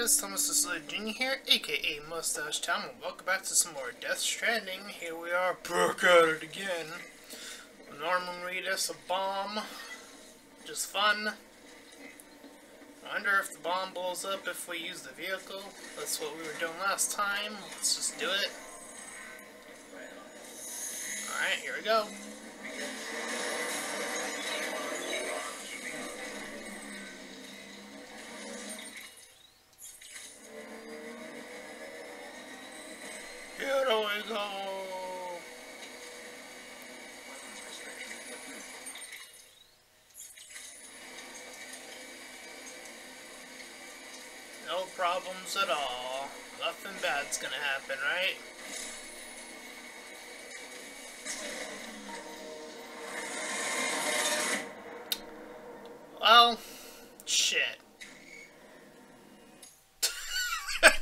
guys, Thomas the Jr. here, aka Mustached Tom, and welcome back to some more Death Stranding. Here we are, back at it again. Norman Reedus, a bomb. Just fun. Wonder if the bomb blows up if we use the vehicle. That's what we were doing last time. Let's just do it. Alright, here we go. Here we go. No problems at all. Nothing bad's gonna happen, right? Well, shit. well,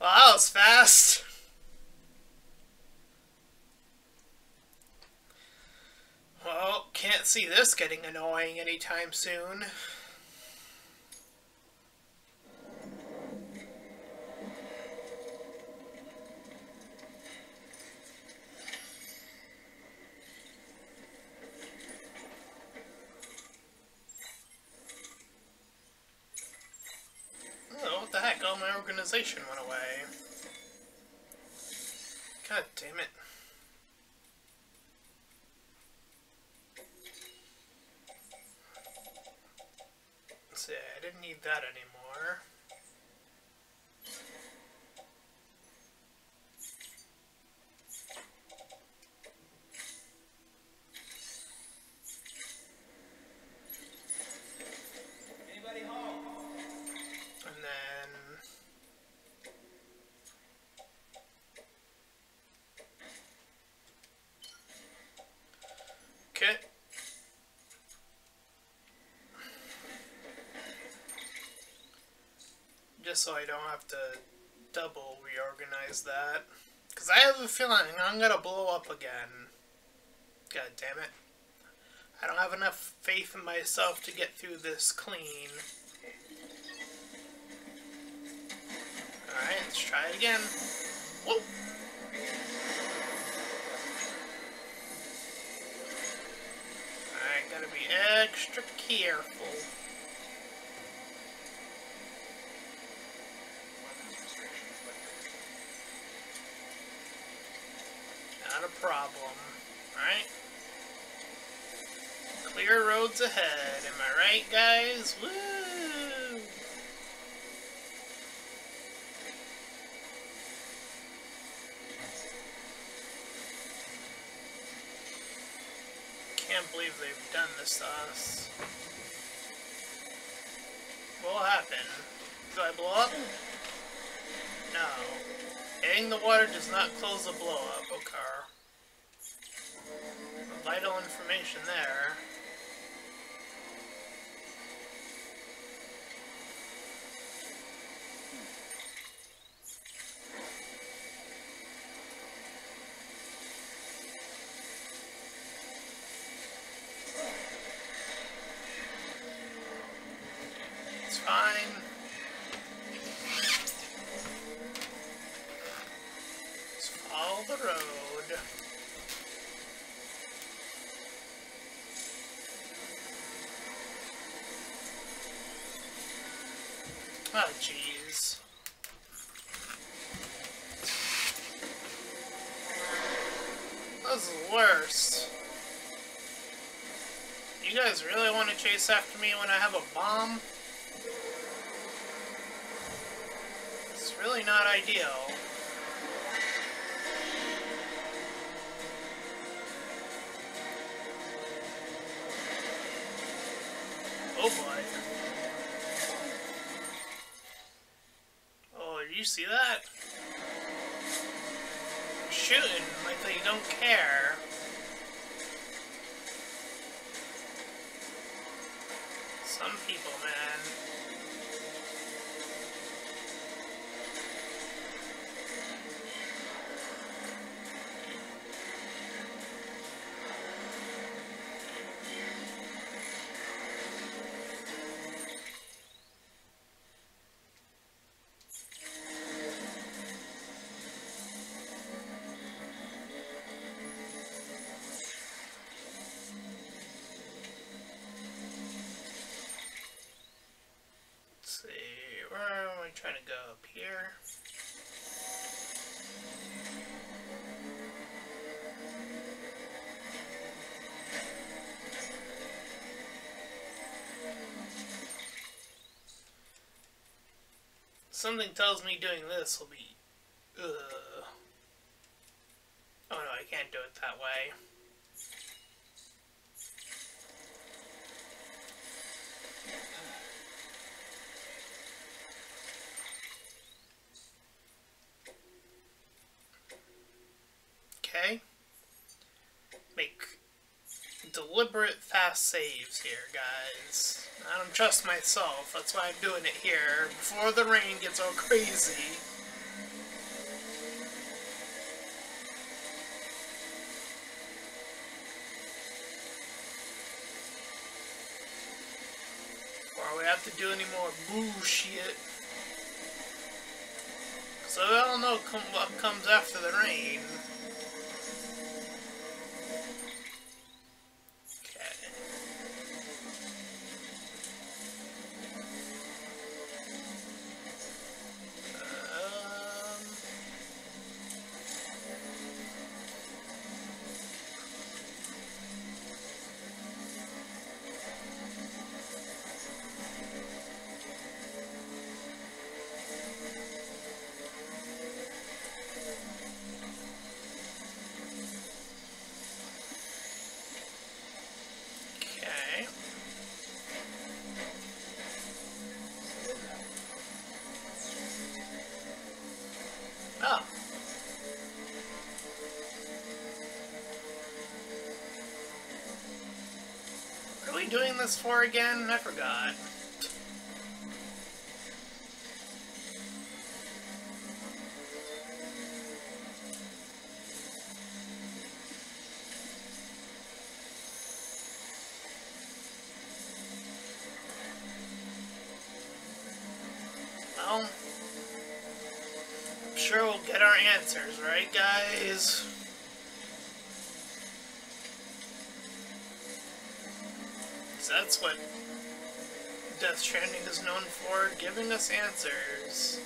that was fast. Well, can't see this getting annoying anytime soon. Oh, what the heck? All my organization went away. God damn it. Let's see, I didn't need that anymore. And then... Okay. Just so I don't have to double reorganize that. Because I have a feeling I'm going to blow up again. God damn it. I don't have enough faith in myself to get through this clean. Alright, let's try it again. Whoa! Alright, gotta be extra careful. Not a problem. Alright? Clear roads ahead, am I right, guys? Woo! Can't believe they've done this to us. What will happen? Do I blow up? No. Hitting the water does not close the blow up, okay. Vital information there. It's fine. Just follow the road. Oh, jeez. This is the worst. You guys really want to chase after me when I have a bomb? It's really not ideal. See that? Shooting like they don't care. Something tells me doing this will be... Ugh. Oh no, I can't do it that way. Okay. Make fast saves here, guys. I don't trust myself, that's why I'm doing it here, before the rain gets all crazy. Or we have to do any more bullshit. So we all know what comes after the rain. For again? I forgot. Well, I'm sure we'll get our answers, right, guys? That's what Death Stranding is known for, giving us answers.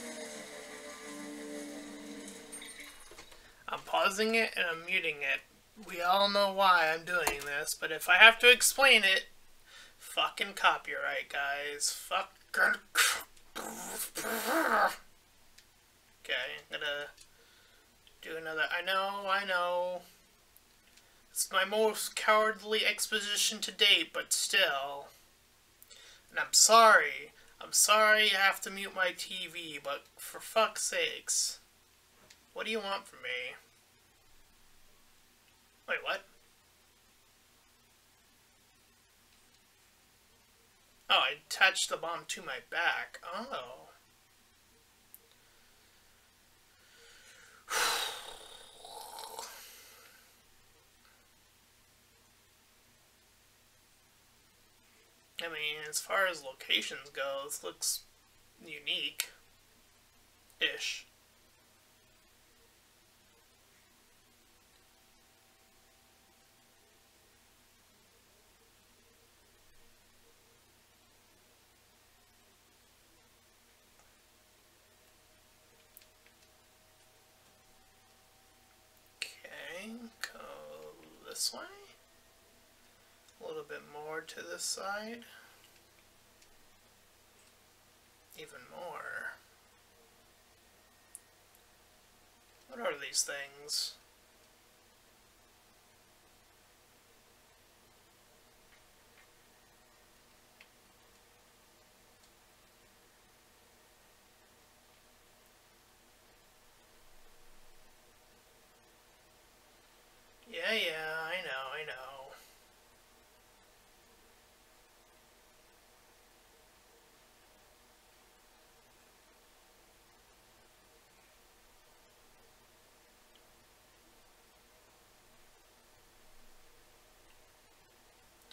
I'm pausing it and I'm muting it. We all know why I'm doing this, but if I have to explain it, fucking copyright, guys. Fucking. Okay, I'm gonna do another. I know, I know. It's my most cowardly exposition to date, but still. And I'm sorry. I'm sorry I have to mute my TV, but for fuck's sakes. What do you want from me? Wait, what? Oh, I attached the bomb to my back. Oh. I mean, as far as locations go, this looks unique. Ish. Okay, go this way bit more to this side. Even more. What are these things? Yeah, yeah.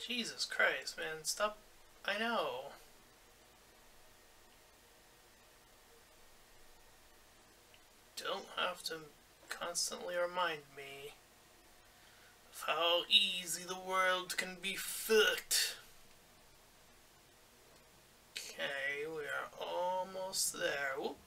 Jesus Christ, man, stop. I know. Don't have to constantly remind me of how easy the world can be fucked. Okay, we are almost there. Whoop.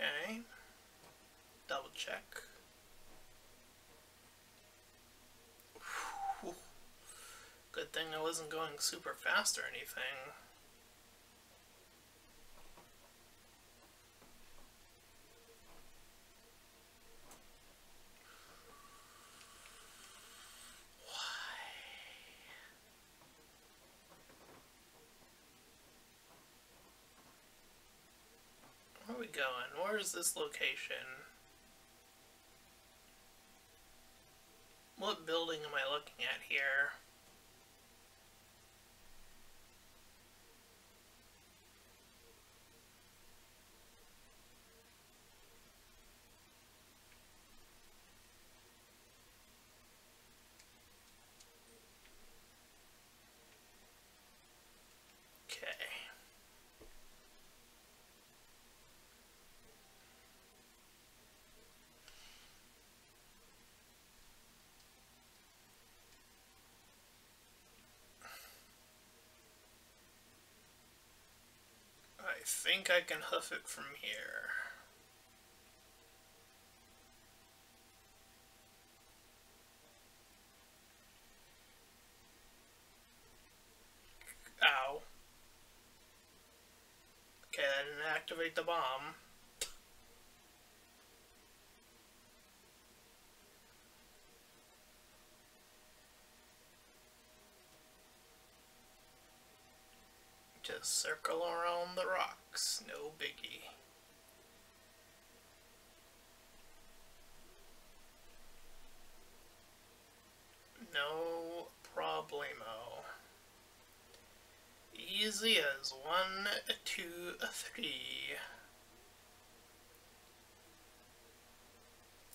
Okay. Double check. Good thing I wasn't going super fast or anything. Where are we going? Where is this location? What building am I looking at here? I think I can hoof it from here. Ow. Okay, I didn't activate the bomb. Just circle around the rocks, no biggie. No problemo. Easy as one, two, three.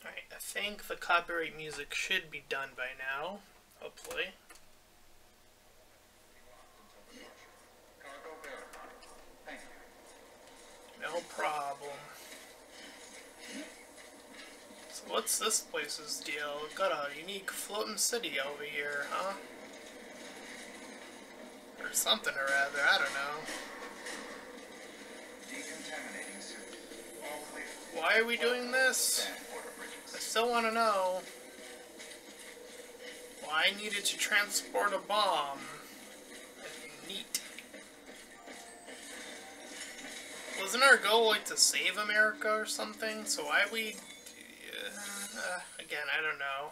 Alright, I think the copyright music should be done by now, hopefully. No problem. So what's this place's deal? Got a unique floating city over here, huh? Or something or other, I don't know. Why are we doing this? I still want to know why I needed to transport a bomb. Wasn't our goal like to save America or something? So why we... Uh, again, I don't know.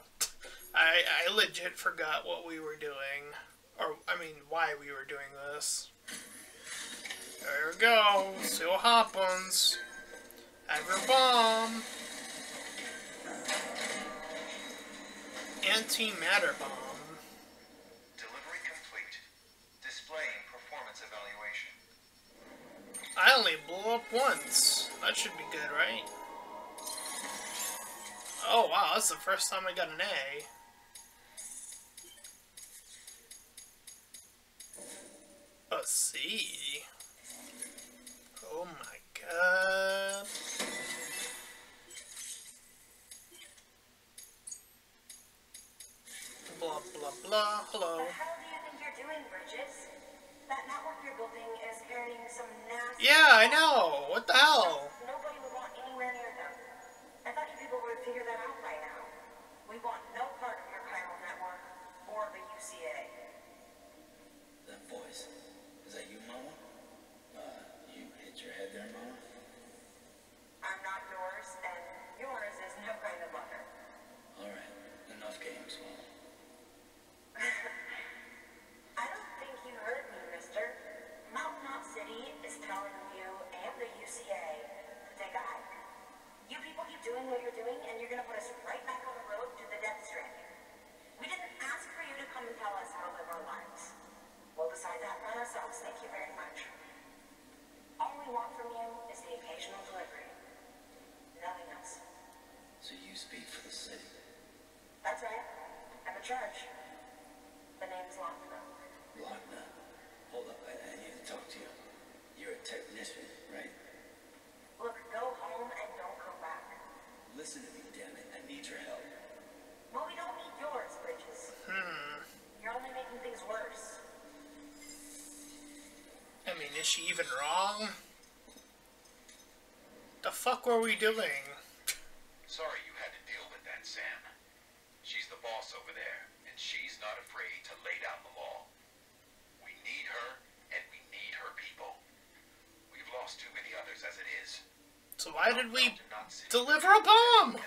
I, I legit forgot what we were doing. Or, I mean, why we were doing this. There we go. See what happens. Have bomb. Antimatter bomb. Delivery complete. Displaying performance evaluation. I only blew up once. That should be good, right? Oh wow, that's the first time I got an A. Oh my god. Blah blah blah. Hello. Do you think you're doing, Bridges? That network you're building is carrying some nasty... Yeah, I know. What the hell? Nobody would want anywhere near them. I thought you people would have figured that out by now. We want no part of your chiral network or the UCA. That voice. Is that you, Mama? Uh, you hit your head there, Mama? I'm not yours, and yours is no kind of butter. Alright, enough games, Mama. I don't think you heard me, mister. Mountain Knot City is telling you and the UCA to take a hike. You people keep doing what you're doing, and you're gonna put us right back on the road to the death stranding. We didn't ask for you to come and tell us how to live our lives. We'll decide that by ourselves, thank you very much. All we want from you is the occasional delivery. Nothing else. So you speak for the city. That's right. I'm in charge. The name's Lockville. Lockne. Hold up, I, I need to talk to you. You're a technician, right? Is she even wrong? The fuck were we doing? Sorry you had to deal with that, Sam. She's the boss over there, and she's not afraid to lay down the law. We need her, and we need her people. We've lost too many others as it is. So why did we deliver a bomb?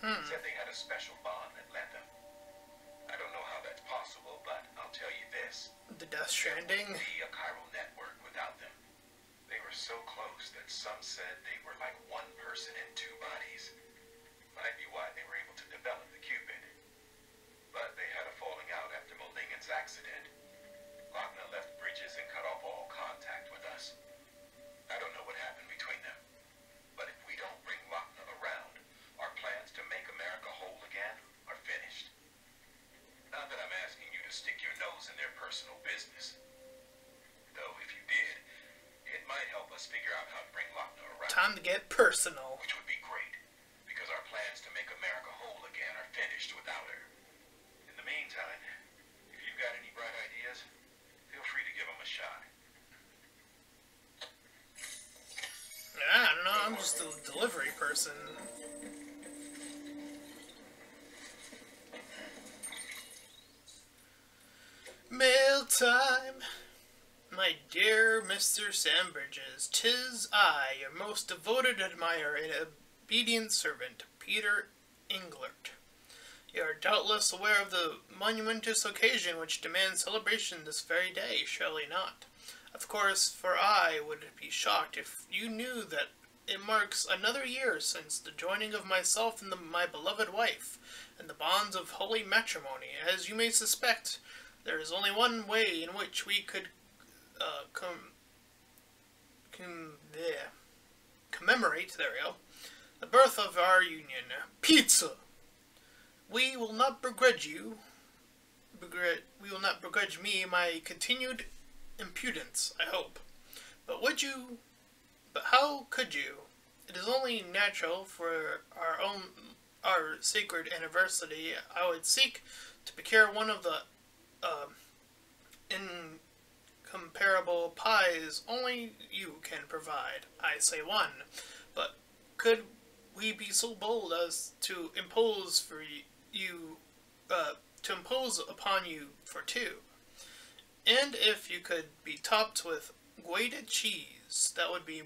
Hmm. Said they had a special bond that led them. I don't know how that's possible, but I'll tell you this. The Death There Stranding? wouldn't be a chiral network without them. They were so close that some said they were like one person in two bodies. Nose in their personal business. Though if you did, it might help us figure out how to bring Lockne around. Time to get personal. Which would be great, because our plans to make America whole again are finished without her. In the meantime, if you've got any bright ideas, feel free to give them a shot. Ah, I don't know, I'm just a delivery person. Mail time! My dear Mr. Sam tis I, your most devoted admirer and obedient servant, Peter Englert. You are doubtless aware of the monumentous occasion which demands celebration this very day, surely not? Of course, for I would be shocked if you knew that it marks another year since the joining of myself and the, my beloved wife, and the bonds of holy matrimony. As you may suspect, there is only one way in which we could uh, com- com- yeah, commemorate, there we go, the birth of our union. Pizza! We will not begrudge you, begr- we will not begrudge me my continued impudence, I hope. But would you, but how could you? It is only natural for our own, our sacred anniversary, I would seek to procure one of the, uh, incomparable pies only you can provide. I say one, but could we be so bold as to impose for you, uh, to impose upon you for two? And if you could be topped with grated cheese, that would be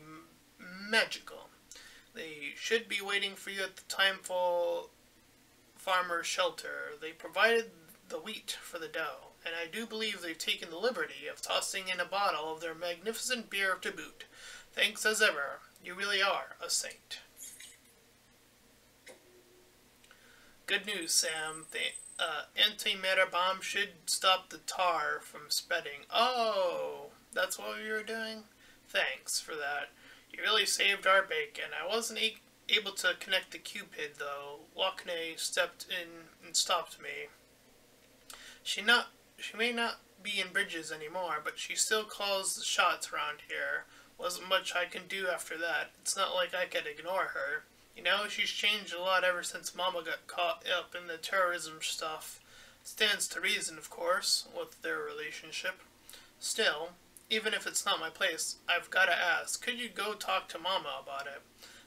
magical. They should be waiting for you at the Timefall Farmer's Shelter. They provided the wheat for the dough, and I do believe they've taken the liberty of tossing in a bottle of their magnificent beer to boot. Thanks as ever. You really are a saint. Good news, Sam. The uh, antimatter bomb should stop the tar from spreading. Oh, that's what we were doing? Thanks for that. You really saved our bacon. I wasn't able to connect the Q-pid, though. Lockne stepped in and stopped me. She not she may not be in bridges anymore, but she still calls the shots around here. Wasn't much I can do after that. It's not like I could ignore her. You know, she's changed a lot ever since Mama got caught up in the terrorism stuff. Stands to reason, of course, with their relationship. Still, even if it's not my place, I've gotta ask, could you go talk to Mama about it?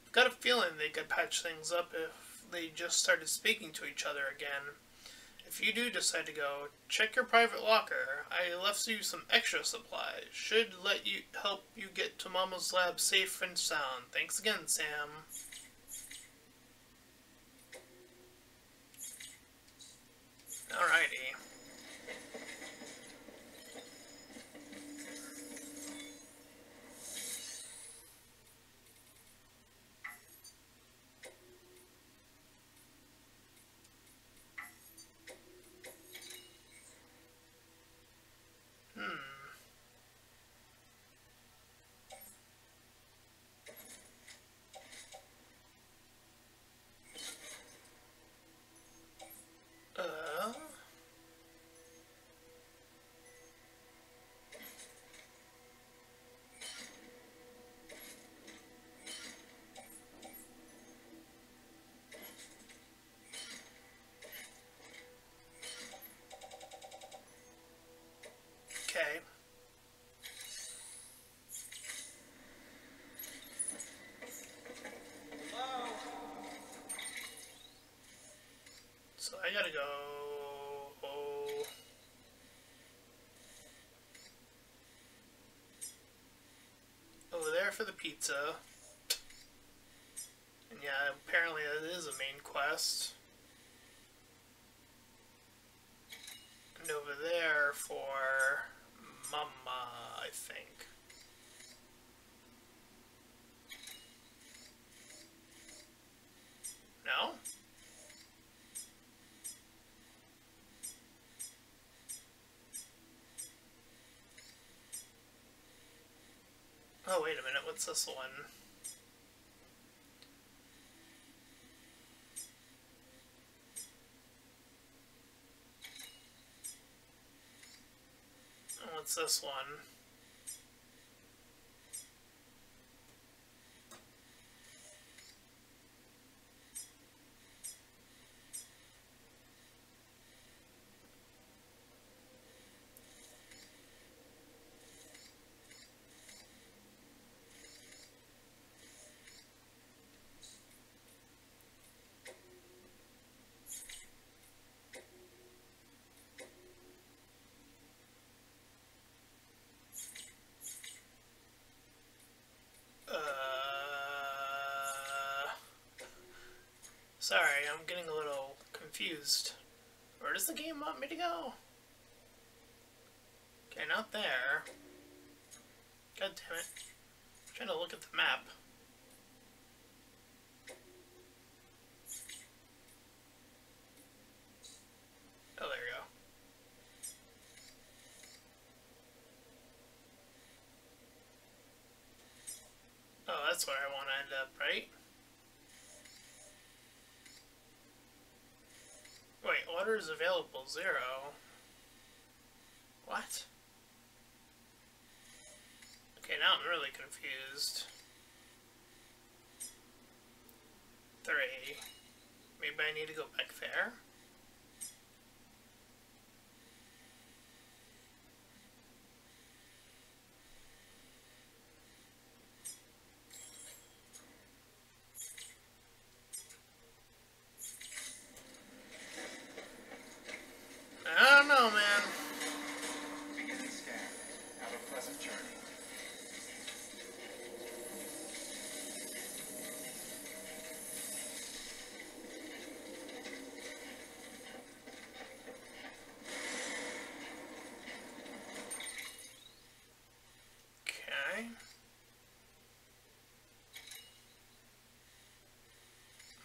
I've got a feeling they could patch things up if they just started speaking to each other again. If you do decide to go, check your private locker. I left you some extra supplies. Should let you help you get to Mama's lab safe and sound. Thanks again, Sam. Alrighty. Gotta go. Oh. Over there for the pizza. And yeah, apparently that is a main quest. And over there for Mama, I think. No? Oh, wait a minute, what's this one? Oh, what's this one? Sorry, I'm getting a little confused. Where does the game want me to go? Okay, not there. God damn it. I'm trying to look at the map. Oh, there go. Oh, that's where I want to end up, right? Wait, orders available, zero. What? Okay, now I'm really confused. Three. Maybe I need to go back there? I don't know, man. Beginning scan. Have a pleasant journey. Okay.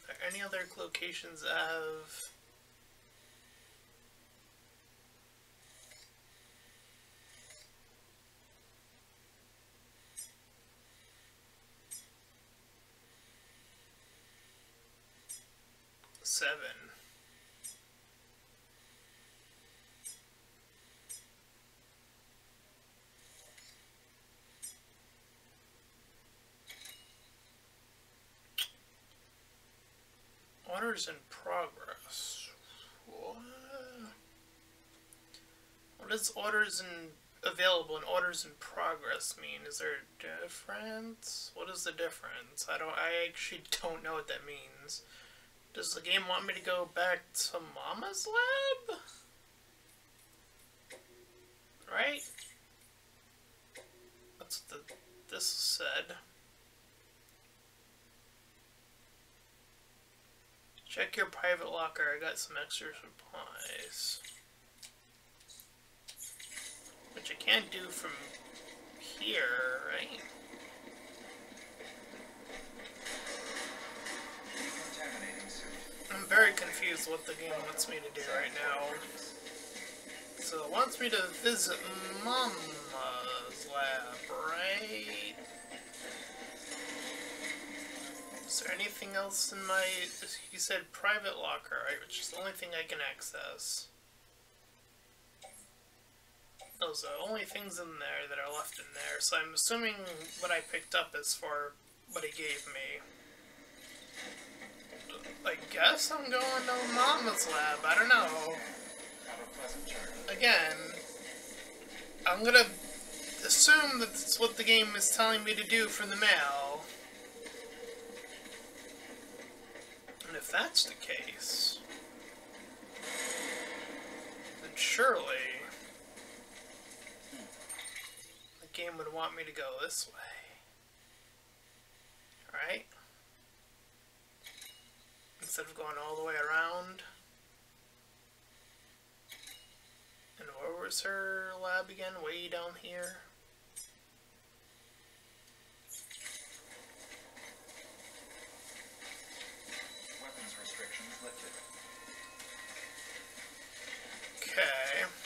Are there any other locations of Orders in progress. What? Does orders in available and orders in progress mean? Is there a difference? What is the difference? I don't. I actually don't know what that means. Does the game want me to go back to Mama's lab? Right? That's what the this said. Check your private locker. I got some extra supplies. Which I can't do from here, right? I'm very confused what the game wants me to do right now. So it wants me to visit Mama's lab, right? There anything else in my... You said private locker, right? Which is the only thing I can access. Those are the only things in there that are left in there. So I'm assuming what I picked up is for what he gave me. I guess I'm going to Mama's lab. I don't know. Again, I'm gonna assume that that's what the game is telling me to do from the mail. If that's the case, then surely the game would want me to go this way. Right? Instead of going all the way around. And where was her lab again? Way down here? Okay.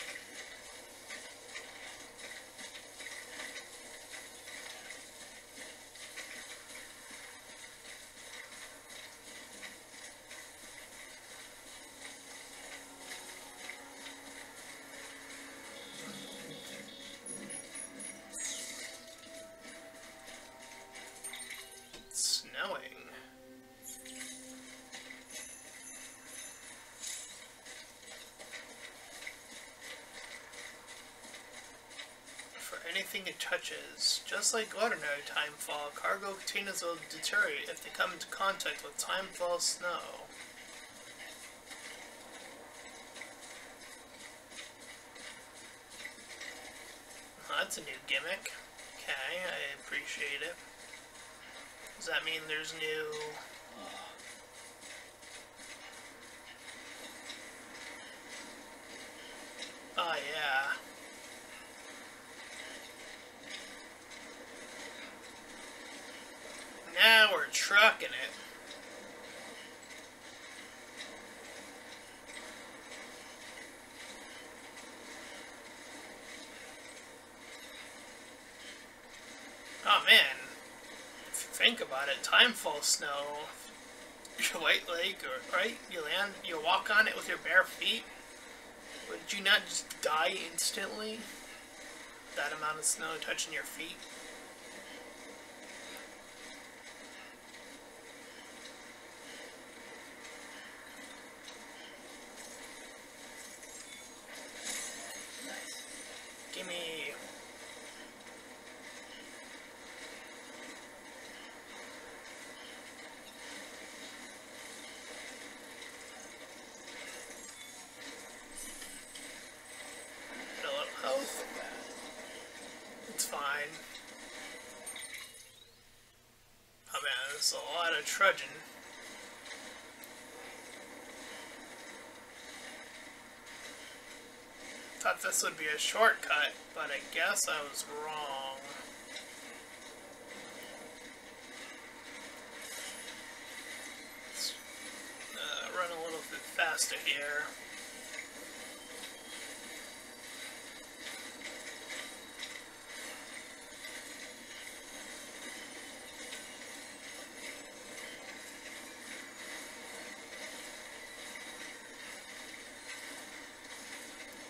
For anything it touches. Just like ordinary timefall, cargo containers will deteriorate if they come into contact with timefall snow. That's a new gimmick. Okay, I appreciate it. Does that mean there's new... Uh, oh yeah. Now we're it. Oh man, if you think about it, timefall snow, your white lake, or right, you land, you walk on it with your bare feet. Would you not just die instantly? That amount of snow touching your feet. Nice. Gimme. Fill up health. It's fine. Oh man, there's a lot of trudging. Thought this would be a shortcut, but I guess I was wrong. Let's uh, run a little bit faster here.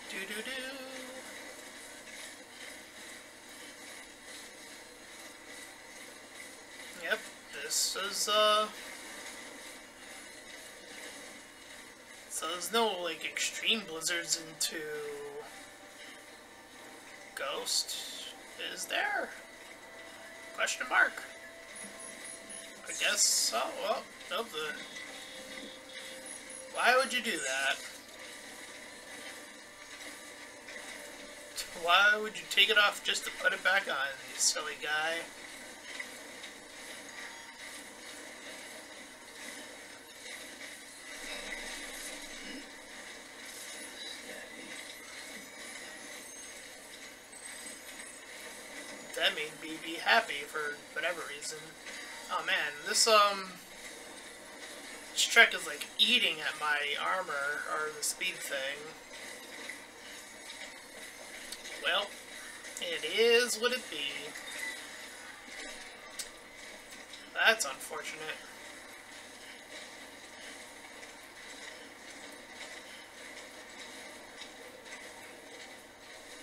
Do do do. Yep, this is uh. So there's no like extreme blizzards into Ghost, is there? Question mark. I guess so. Well, no the. Why would you do that? Why would you take it off just to put it back on, you silly guy? That made me be happy for whatever reason. Oh man, this um this trek is like eating at my armor or the speed thing. Well, it is what it be. That's unfortunate.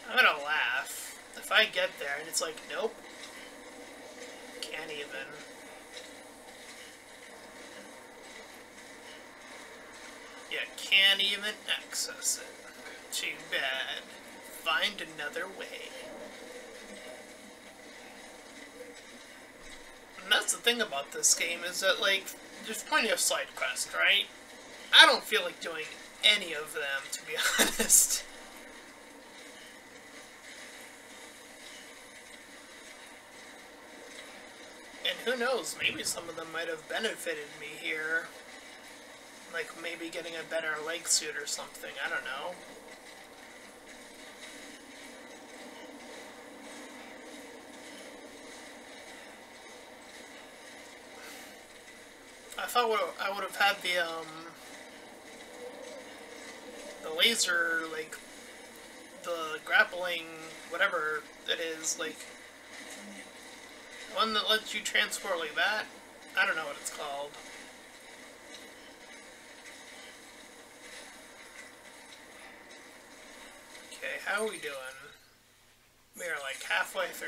I'm gonna laugh if I get there and it's like, nope, Yeah, can't even access it. Too bad. Find another way. And that's the thing about this game is that, like, there's plenty of side quests, right? I don't feel like doing any of them, to be honest. who knows, maybe some of them might have benefited me here. Like maybe getting a better leg suit or something, I don't know. I thought I would have had the, um, the laser, like, the grappling, whatever it is, like, one that lets you transport like that. I don't know what it's called. Okay, how are we doing? We are like halfway through.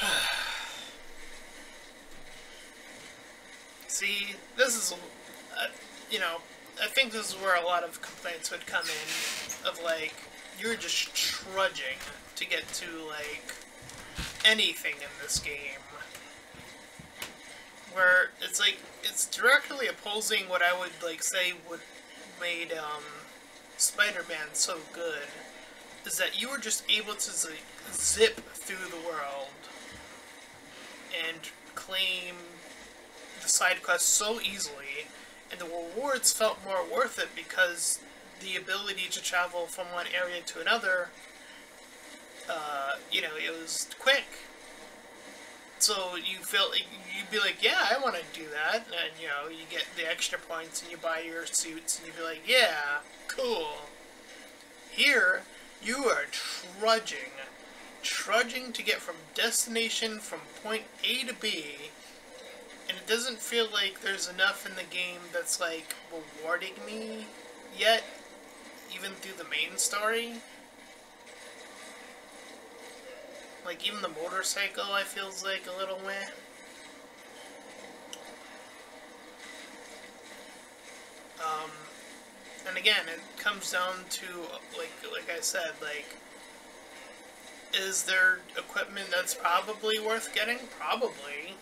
See, this is, uh, you know, I think this is where a lot of complaints would come in, of like, you're just trudging to get to, like, anything in this game. Where it's like, it's directly opposing what I would, like, say would made, um, Spider-Man so good, is that you were just able to zip through the world and claim the side quests so easily, and the rewards felt more worth it because the ability to travel from one area to another, uh, you know, it was quick. So you felt like, you'd be like, yeah, I want to do that, and you know, you get the extra points and you buy your suits, and you'd be like, yeah, cool. Here, you are trudging, trudging to get from destination from point A to B, and it doesn't feel like there's enough in the game that's like rewarding me yet, even through the main story. Like even the motorcycle I feels like a little meh. Um, and again, it comes down to like like I said, like is there equipment that's probably worth getting? Probably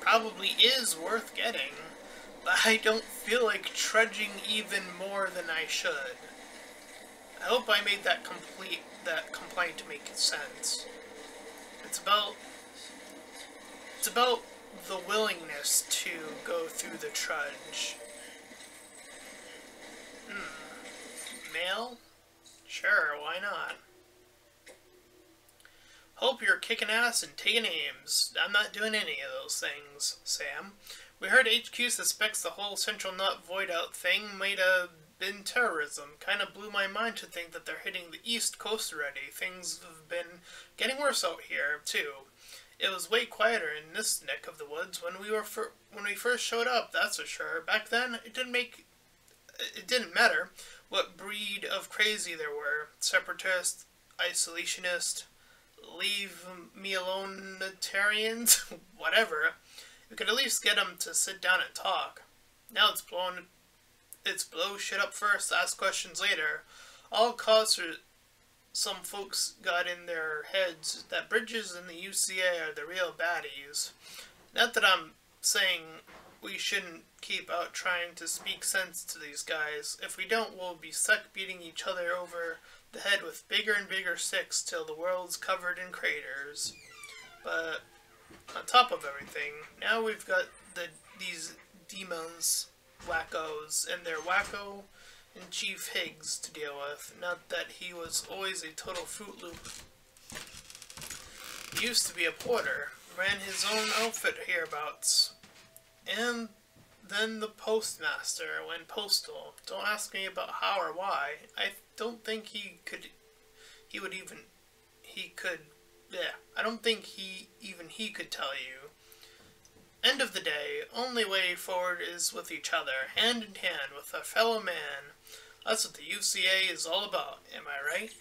probably is worth getting, but I don't feel like trudging even more than I should. I hope I made that complete that complaint make sense. It's about it's about the willingness to go through the trudge. Hmm. Mail? Sure, why not? Hope you're kicking ass and taking names. I'm not doing any of those things, Sam. We heard HQ suspects the whole Central Knot Void Out thing might have been terrorism. Kinda blew my mind to think that they're hitting the East Coast already. Things have been getting worse out here, too. It was way quieter in this neck of the woods when we were when we first showed up, that's for sure. Back then, it didn't make it didn't matter what breed of crazy there were. Separatist, isolationist, leave me alone Natarians, whatever. We could at least get them to sit down and talk. Now it's blowing, it's blow shit up first, ask questions later. All cause for some folks got in their heads that Bridges and the UCA are the real baddies. Not that I'm saying we shouldn't keep out trying to speak sense to these guys. If we don't, we'll be stuck beating each other over the head with bigger and bigger sticks till the world's covered in craters. But on top of everything, now we've got the these Demens, wackos, and their wacko and Chief Higgs to deal with. Not that he was always a total Fruit Loop. He used to be a porter, ran his own outfit hereabouts, and then the postmaster went postal. Don't ask me about how or why. I don't think he could, he would even, he could, yeah, I don't think he, even he could tell you. End of the day, only way forward is with each other, hand in hand with a fellow man. That's what the UCA is all about, am I right?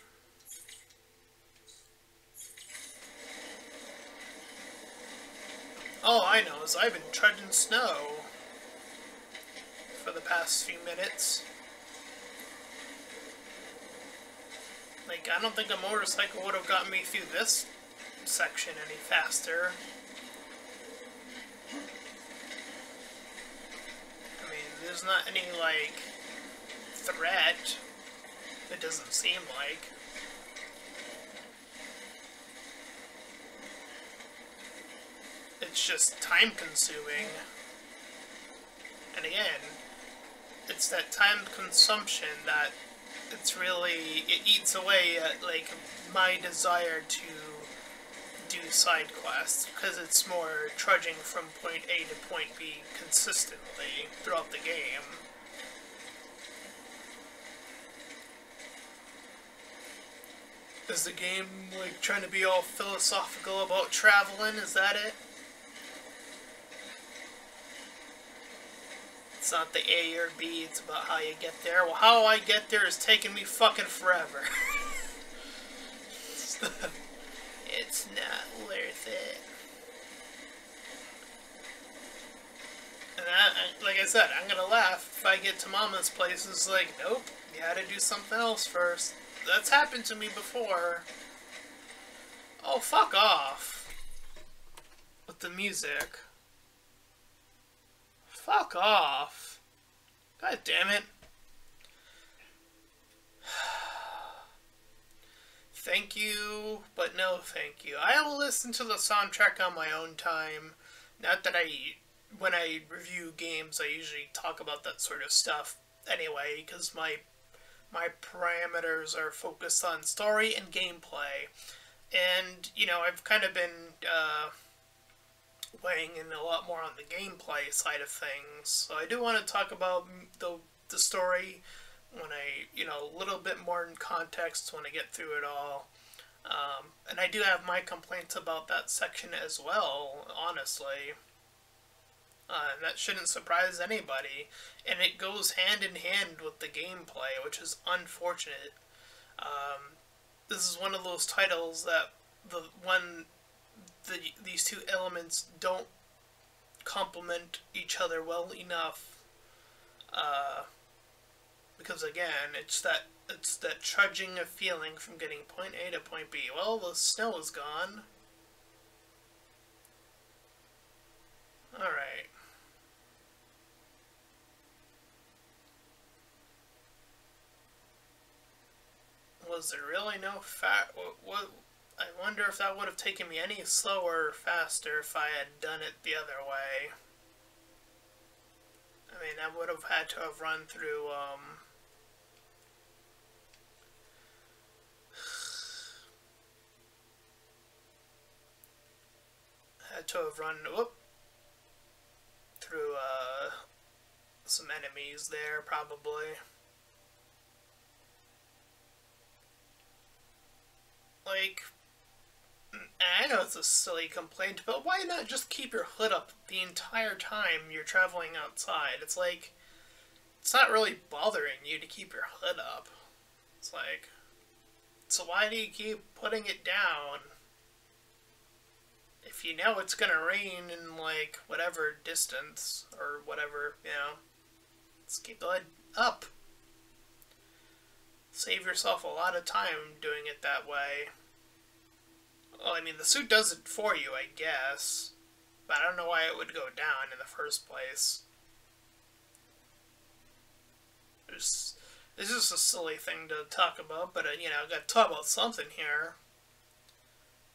All I know is I've been trudging snow for the past few minutes. Like, I don't think a motorcycle would have gotten me through this section any faster. I mean, there's not any, like, threat It doesn't seem like. It's just time consuming. And again, it's that time consumption that it's really it eats away at like my desire to do side quests because it's more trudging from point A to point B consistently throughout the game. Is the game like trying to be all philosophical about traveling? Is that it? It's not the A or B, it's about how you get there. Well, how I get there is taking me fucking forever. it's not worth it. And I, like I said, I'm gonna laugh if I get to Mama's place. It's like, nope, you had to do something else first. That's happened to me before. Oh, fuck off. With the music. Fuck off. God damn it. thank you, but no thank you. I will listen to the soundtrack on my own time. Not that I, when I review games, I usually talk about that sort of stuff anyway, because my my parameters are focused on story and gameplay. And, you know, I've kind of been uh, weighing in a lot more on the gameplay side of things. So I do want to talk about the, the story when I, you know, a little bit more in context when I get through it all. Um, and I do have my complaints about that section as well, honestly. Uh, and that shouldn't surprise anybody. And it goes hand in hand with the gameplay, which is unfortunate. Um, this is one of those titles that the when the these two elements don't complement each other well enough. Uh, because again, it's that it's that trudging of feeling from getting point A to point B. Well, the snow is gone. Alright. Was there really no fat? What, what? I wonder if that would have taken me any slower or faster if I had done it the other way. I mean, I would have had to have run through, um... had to have run, whoop, through, uh, some enemies there, probably. Like, I know it's a silly complaint, but why not just keep your hood up the entire time you're traveling outside? It's like, it's not really bothering you to keep your hood up. It's like, so why do you keep putting it down? If you know it's gonna rain in like whatever distance or whatever, you know, let's keep the hood up. Save yourself a lot of time doing it that way. Well, I mean, the suit does it for you, I guess. But I don't know why it would go down in the first place. It's just a silly thing to talk about, but, uh, you know, i got to talk about something here.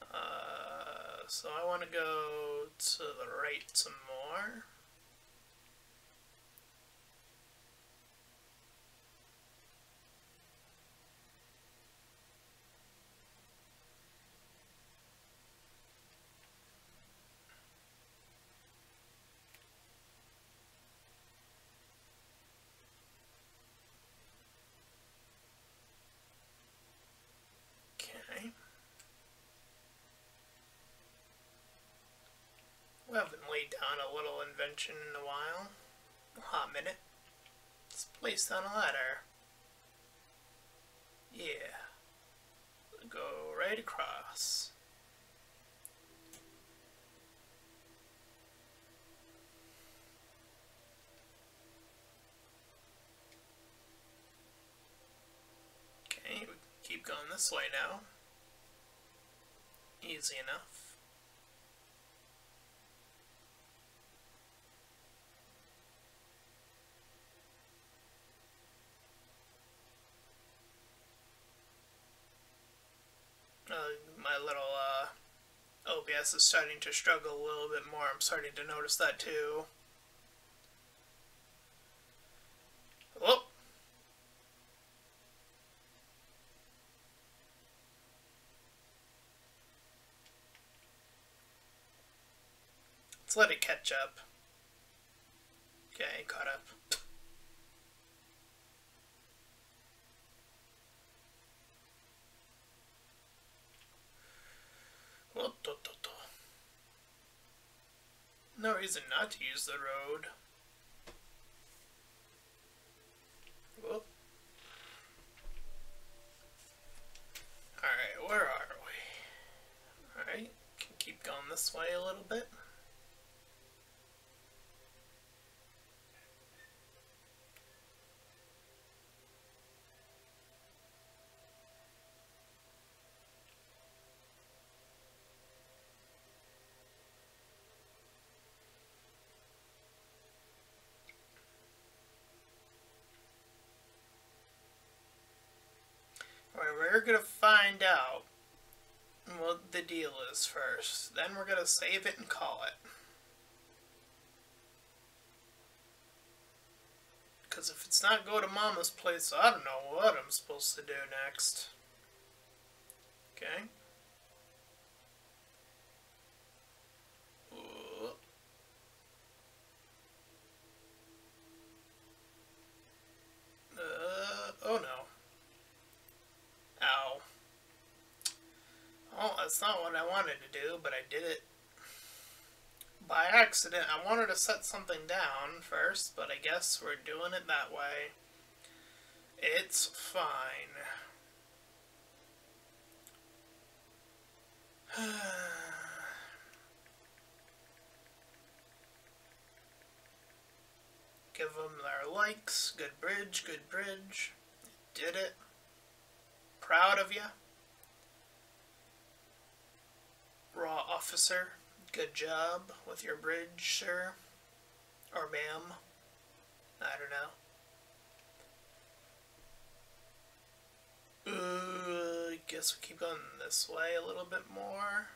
Uh, so I want to go to the right some more. We haven't laid down in a while. Hot minute. It's placed on a ladder. Yeah. Go right across. Okay, we keep going this way now. Easy enough. little uh, Is starting to struggle a little bit more. I'm starting to notice that too. Let's let it catch up. Okay, caught up. No reason not to use the road. Whoop. Alright, where are we? Alright, can keep going this way a little bit. We're gonna find out what the deal is first. Then we're gonna save it and call it. Because if it's not go to mama's place, I don't know what I'm supposed to do next. Okay. Uh, oh no. Ow. Oh, that's not what I wanted to do, but I did it by accident. I wanted to set something down first, but I guess we're doing it that way. It's fine. Give them their likes. Good bridge, good bridge. Did it proud of you. Raw officer, good job with your bridge, sir. Or ma'am. I don't know. Uh, I guess we keep going this way a little bit more.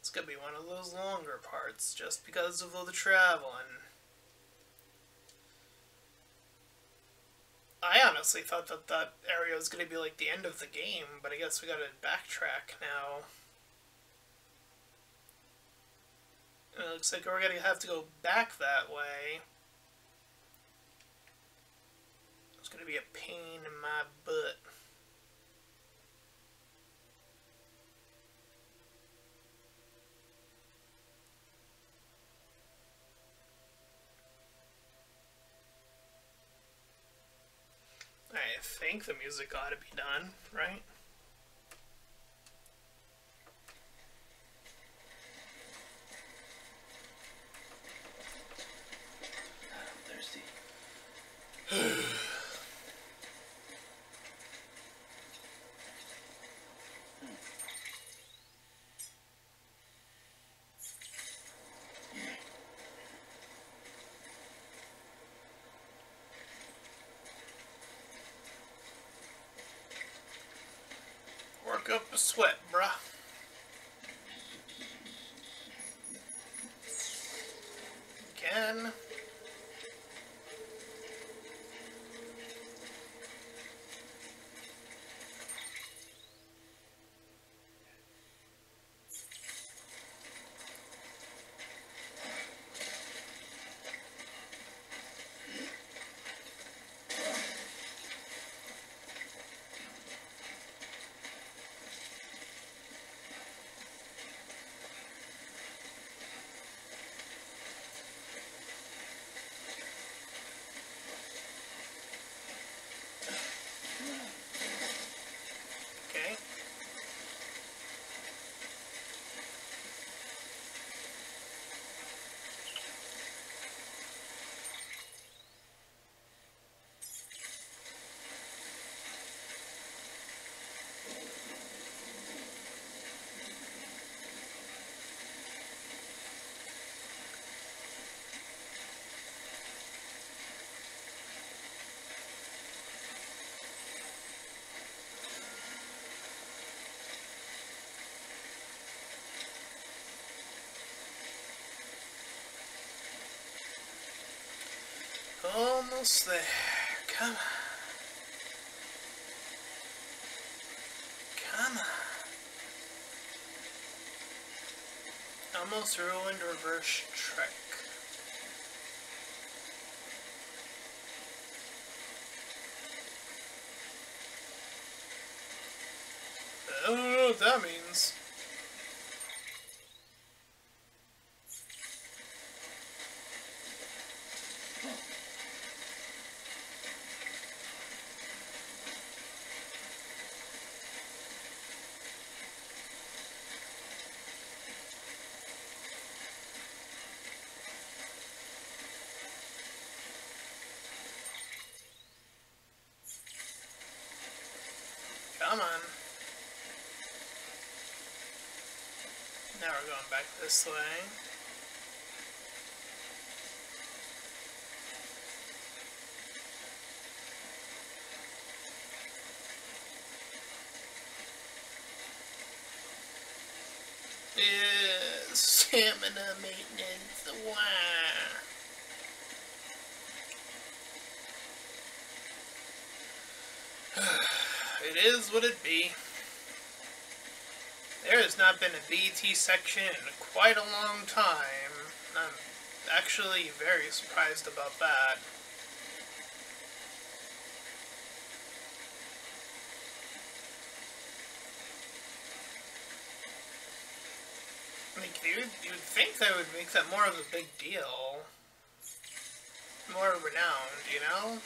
It's gonna be one of those longer parts just because of all the traveling. I honestly thought that that area was going to be like the end of the game, but I guess we gotta backtrack now. It looks like we're going to have to go back that way. It's going to be a pain in my butt. I think the music ought to be done, right? Almost there. Come on. Come on. Almost ruined reverse trike. I oh, don't know what that means. Come on. Now we're going back this way. Yeah, stamina maintenance. Wow. What it be. There has not been a BT section in quite a long time. I'm actually very surprised about that. Like, you'd, you'd think they would make that more of a big deal. More renowned, you know?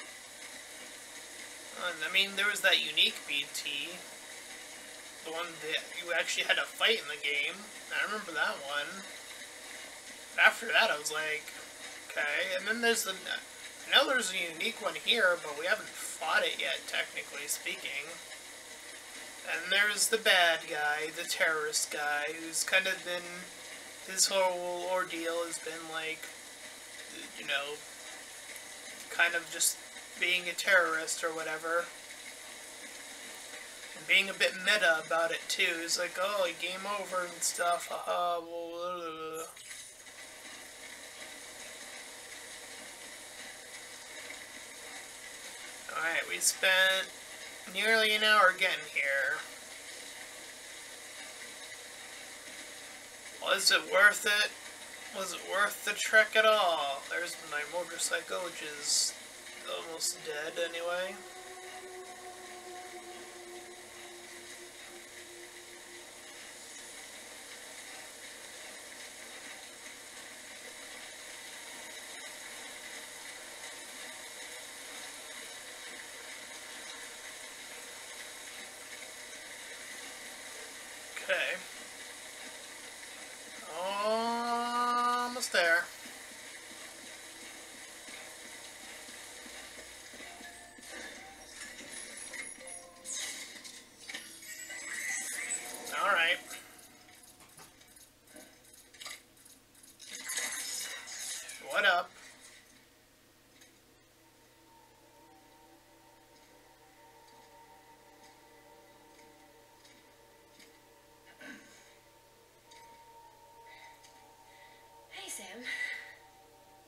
And, I mean, there was that unique BT. The one that you actually had to fight in the game. I remember that one. After that, I was like, okay. And then there's the... I know there's a unique one here, but we haven't fought it yet, technically speaking. And there's the bad guy, the terrorist guy, who's kind of been... His whole ordeal has been like, you know, kind of just being a terrorist or whatever. And being a bit meta about it too. He's like, oh, game over and stuff, haha. Alright, we spent nearly an hour getting here. Was it worth it? Was it worth the trek at all? There's my motorcycle, which is almost dead anyway.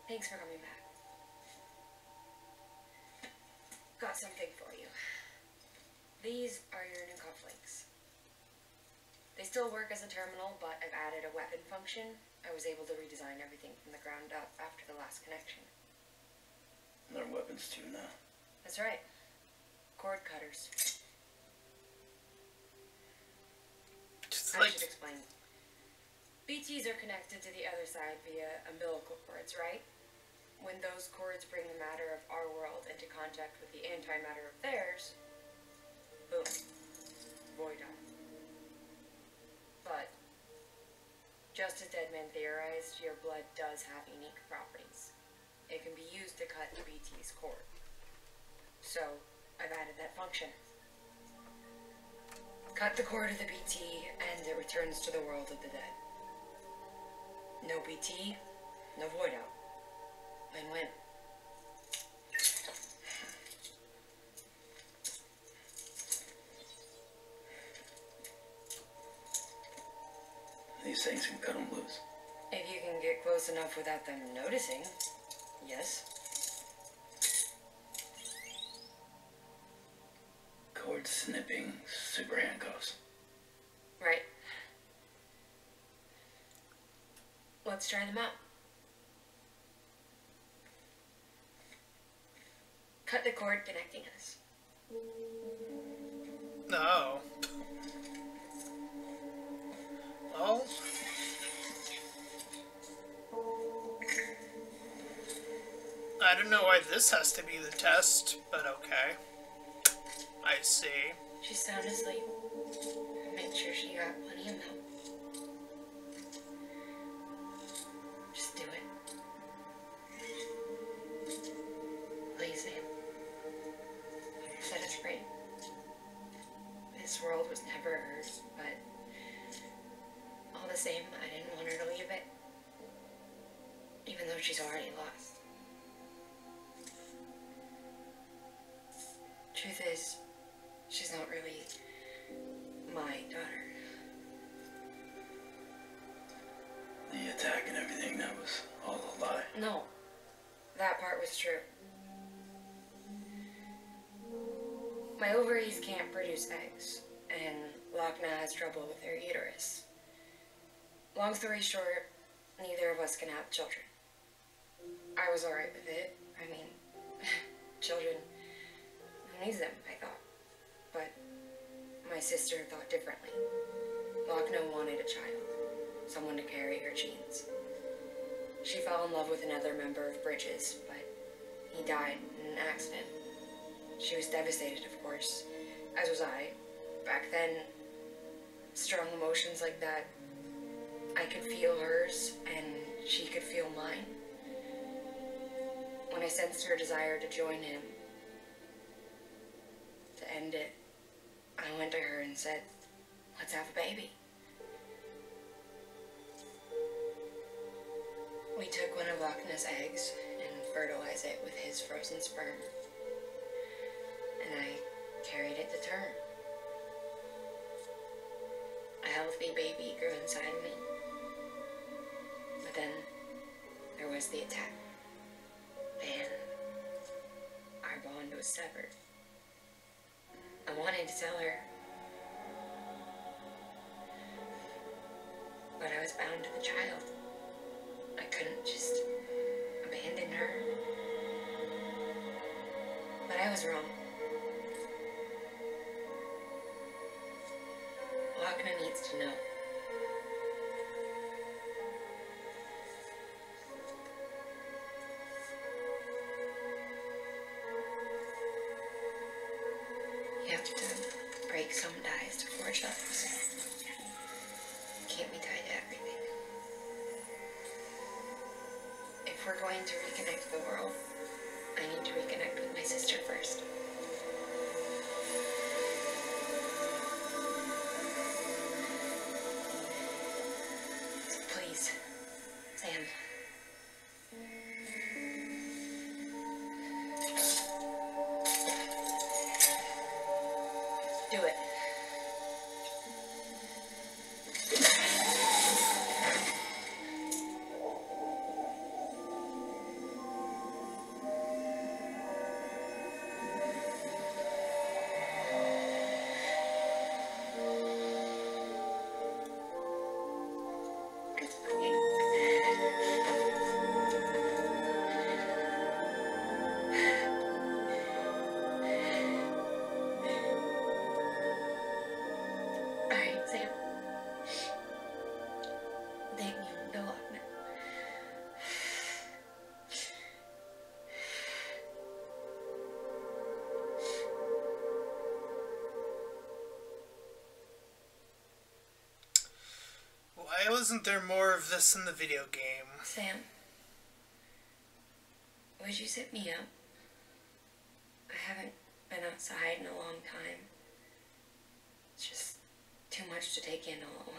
Thanks for coming back. Got something for you. These are your new cufflinks. They still work as a terminal, but I've added a weapon function. I was able to redesign everything from the ground up after the last connection. They're weapons too now. That's right. Cord cutters. Just I like, should explain. BTs are connected to the other side via umbilical cords, right? When those cords bring the matter of our world into contact with the antimatter of theirs, boom, void out. But, just as Deadman theorized, your blood does have unique properties. It can be used to cut the BT's cord. So, I've added that function. Cut the cord of the BT, and it returns to the world of the dead. No BT, no void out. Win-win. These things can cut them loose. If you can get close enough without them noticing, yes. Cord snipping super handcuffs. Right. Let's try them out. Cut the cord connecting us. No. Well. I don't know why this has to be the test, but okay. I see. She's sound asleep. Make sure she got plenty of milk. Truth is, she's not really my daughter. The attack and everything, that was all a lie. No, that part was true. My ovaries can't produce eggs, and Lockne has trouble with her uterus. Long story short, neither of us can have children. I was alright with it. I mean, children, needs them, I thought. But my sister thought differently. Lockne wanted a child, someone to carry her genes. She fell in love with another member of Bridges, but he died in an accident. She was devastated, of course, as was I. Back then, strong emotions like that, I could feel hers and she could feel mine. When I sensed her desire to join him, end it, I went to her and said, let's have a baby. We took one of Lockne's eggs and fertilized it with his frozen sperm. And I carried it to term. A healthy baby grew inside me. But then there was the attack. And our bond was severed. I wanted to tell her. But I was bound to the child. I couldn't just abandon her. But I was wrong. Lockne needs to know. You have to break some ties to forge others. Can't be tied to everything. If we're going to reconnect the world, I need to reconnect with my sister first. Why wasn't there more of this in the video game? Sam, would you sit me up? I haven't been outside in a long time. It's just too much to take in all at once.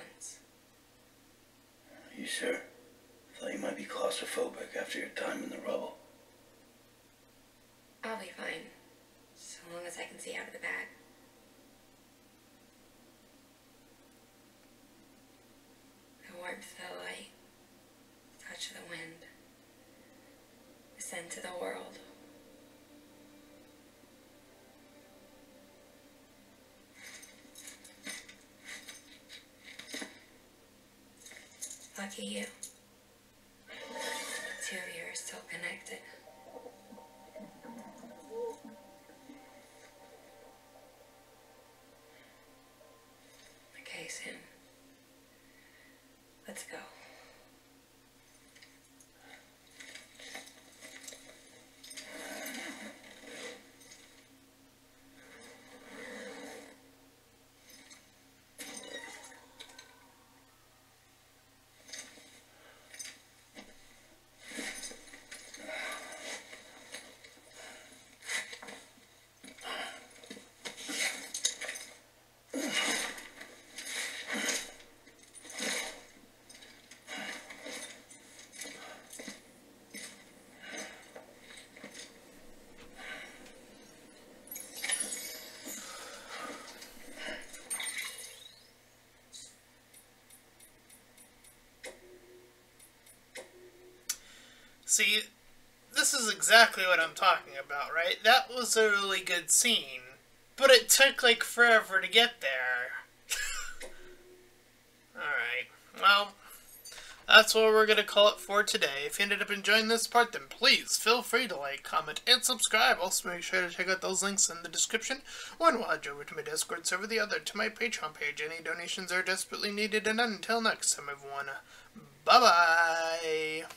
into the world. Lucky you. Two of you are still connected. Okay, soon. Let's go. See, this is exactly what I'm talking about, right? That was a really good scene, but it took like forever to get there. Alright, well, that's what we're gonna call it for today. If you ended up enjoying this part, then please feel free to like, comment, and subscribe. Also, make sure to check out those links in the description. One will head over to my Discord server, the other to my Patreon page. Any donations are desperately needed, and until next time, everyone, bye bye!